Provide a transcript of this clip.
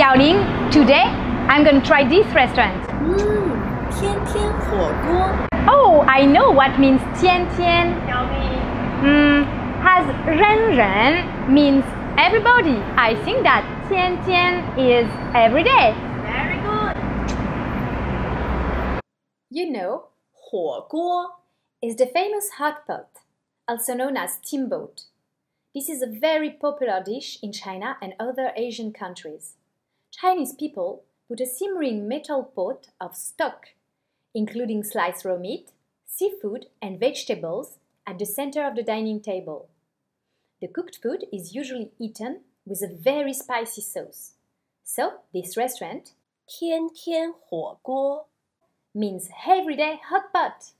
Xiaoling, today I'm gonna try this restaurant. Mm, tian tian oh, I know what means tian tian. Mm, has ren ren means everybody. I think that tian tian is every day. Very good. You know, huo is the famous hot pot, also known as steamboat. This is a very popular dish in China and other Asian countries. Chinese people put a simmering metal pot of stock, including sliced raw meat, seafood, and vegetables, at the center of the dining table. The cooked food is usually eaten with a very spicy sauce. So, this restaurant 天天火锅。 means everyday hot pot.